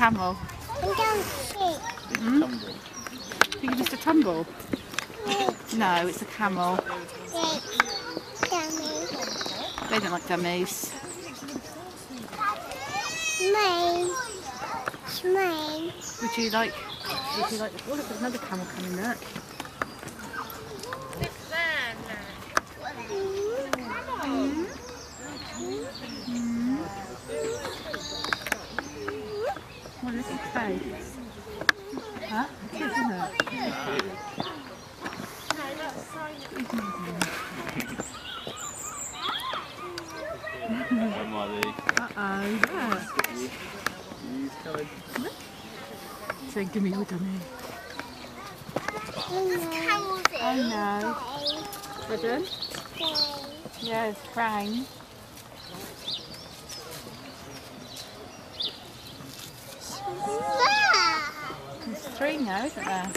Mummy, and Tumble, It's a camel. Hmm? Think it's Mr. Tumble? No, it's a camel. They don't like dummies. Mine. Mine. Would you like? Would you like? Oh, look, there's another camel coming. Look. What is his face? Huh? It is, isn't it? Uh-oh, yeah. So give me your dummy. Camels I know. Pardon? in. Yeah, it's crying. Three now, isn't there?